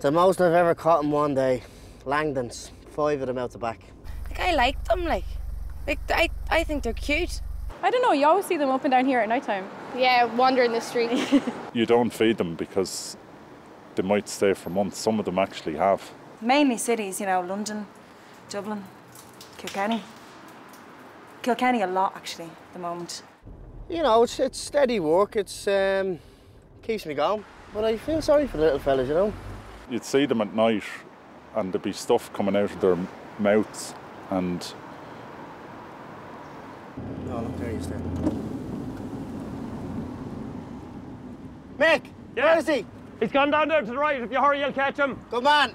The most I've ever caught in one day. Langton's. Five of them out the back. Like, I like them, like. like I, I think they're cute. I don't know, you always see them up and down here at night time. Yeah, wandering the street. You don't feed them because they might stay for months. Some of them actually have. Mainly cities, you know, London, Dublin, Kilkenny. Kilkenny a lot, actually, at the moment. You know, it's, it's steady work. It's um, keeps me going. But I feel sorry for the little fellas, you know. You'd see them at night and there'd be stuff coming out of their mouths and No, look, there you stand. Mick! Where is he? He's gone down there to the right. If you hurry, you'll catch him. Come on!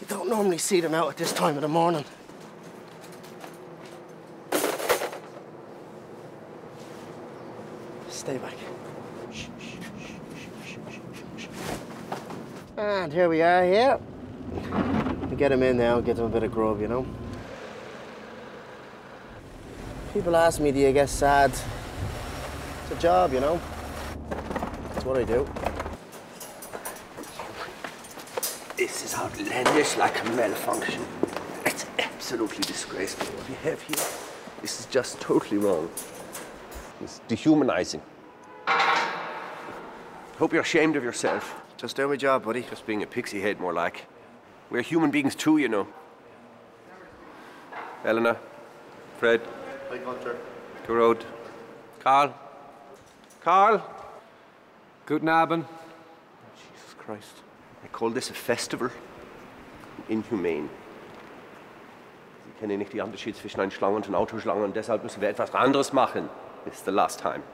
You don't normally see them out at this time of the morning. Stay back. And here we are here. We get them in now, get them a bit of grub, you know. People ask me, do you get sad? It's a job, you know. That's what I do. This is outlandish, like a malfunction. It's absolutely disgraceful what we have here. This is just totally wrong. It's dehumanizing. Hope you're ashamed of yourself. Just do my job, buddy. Just being a pixie head, more like. We're human beings too, you know. Eleanor, Fred, Hi, Gunter. go road. Karl, Karl. Guten Abend. Jesus Christ. I call this a festival. Inhumane. Sie kennen nicht die Unterschied zwischen einem Schlangen und einem Autoschlangen und deshalb müssen wir etwas anderes machen. It's the last time.